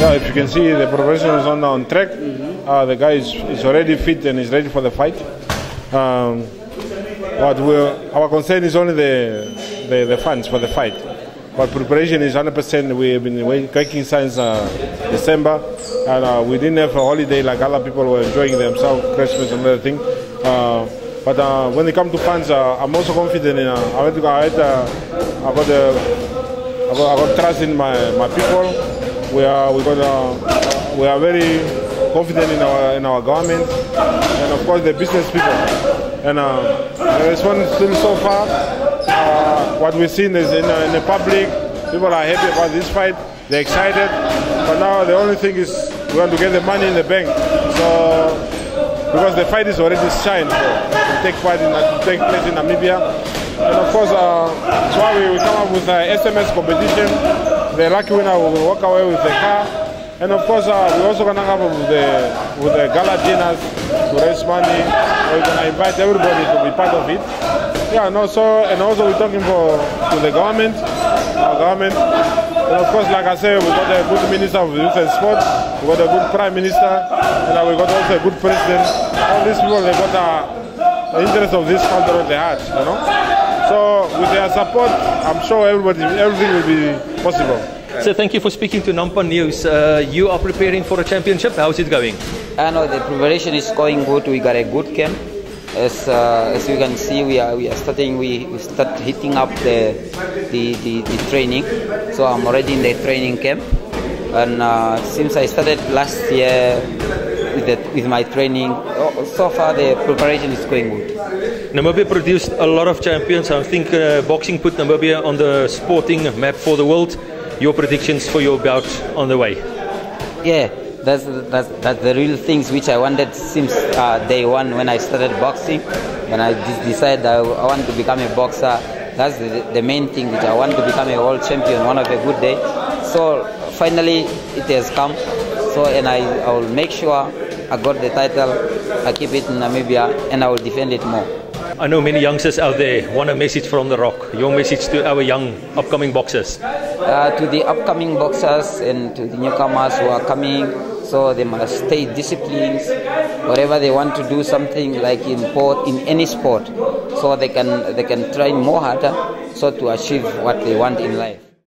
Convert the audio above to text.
Yeah, if you can see the progression is on, on track. Uh, the guy is, is already fit and is ready for the fight. Um, but our concern is only the, the, the funds for the fight. But preparation is 100%. We have been working since uh, December, and uh, we didn't have a holiday like other people were enjoying themselves, Christmas and everything. Uh, but uh, when it comes to funds, uh, I'm also confident in. Uh, I, had, I, had, uh, uh, I got, I got trust in my, my people. We are we got uh, we are very confident in our in our government and of course the business people. And uh, the response still so far. Uh, what we've seen is in, uh, in the public, people are happy about this fight. They're excited. But now the only thing is we want to get the money in the bank. So because the fight is already signed to take part in take place in Namibia. And of course, uh, that's why we, we come up with an SMS competition. The lucky winner will walk away with the car. And of course, uh, we're also going to have with the, with the gala dinners to raise money. We're going to invite everybody to be part of it. Yeah, no, so, and also we're talking for, to the government, our government. And of course, like I said, we got a good minister of youth and sports, we got a good prime minister, and uh, we got also a good president. All these people, they got uh, the interest of this country at the heart, you know. So with their support, I'm sure everybody, everything will be possible. So thank you for speaking to Nampa News. Uh, you are preparing for a championship. How's it going? I know the preparation is going good. We got a good camp. As uh, as you can see, we are we are starting. We, we start hitting up the, the the, the training. So I'm already in the training camp, and uh, since I started last year with the, with my training, so far the preparation is going good. Namibia produced a lot of champions. I think uh, boxing put Namibia on the sporting map for the world. Your predictions for your bout on the way? Yeah, that's that's that's the real things which I wanted since uh, day one when I started boxing. When I decided I, I want to become a boxer, that's the, the main thing which I want to become a world champion one of a good day. So finally it has come. So and I, I will make sure I got the title, I keep it in Namibia, and I will defend it more. I know many youngsters out there want a message from The Rock. Your message to our young upcoming boxers? Uh, to the upcoming boxers and to the newcomers who are coming, so they must stay disciplined. Whatever they want to do, something like in sport, in any sport, so they can they can train more harder, so to achieve what they want in life.